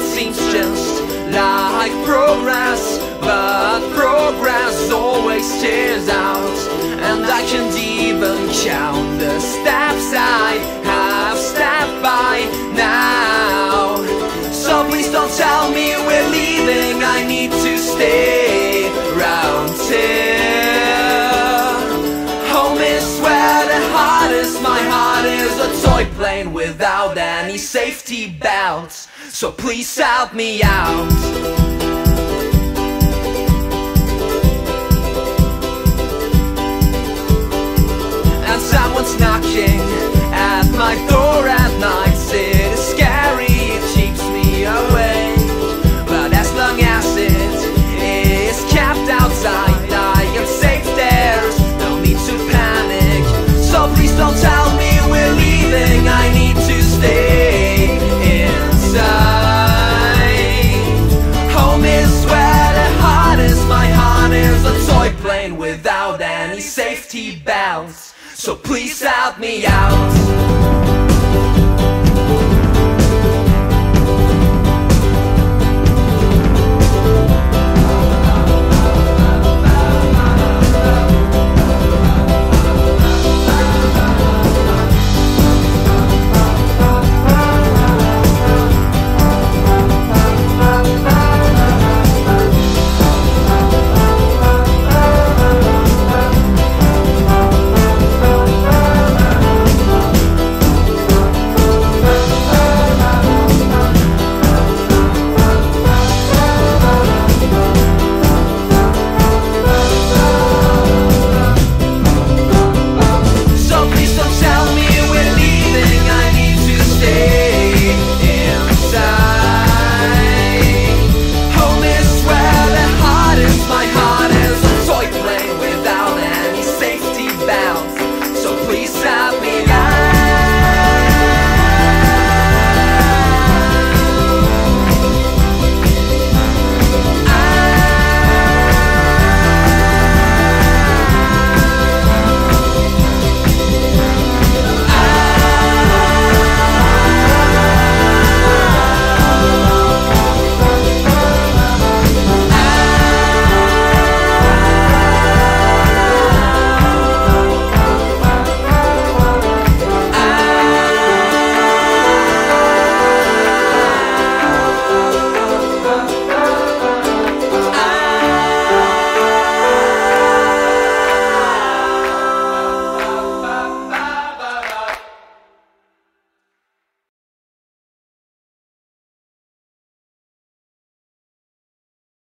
seems just like progress But progress always tears out. And I can't even count the steps I have stepped by now. So please don't tell me we're leaving. I need to stay around here without any safety belts. So please help me out. And someone's knocking at my door So please help me out